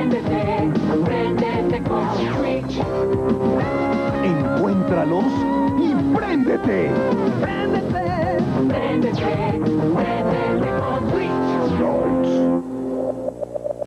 Préndete, préndete con Switch. Encuéntralos y préndete. Préndete, préndete, préndete.